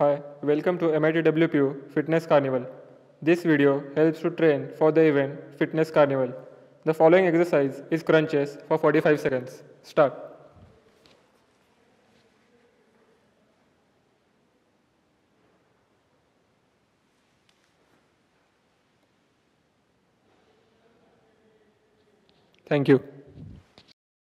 Hi, welcome to MIT WPU Fitness Carnival. This video helps to train for the event Fitness Carnival. The following exercise is crunches for 45 seconds. Start. Thank you.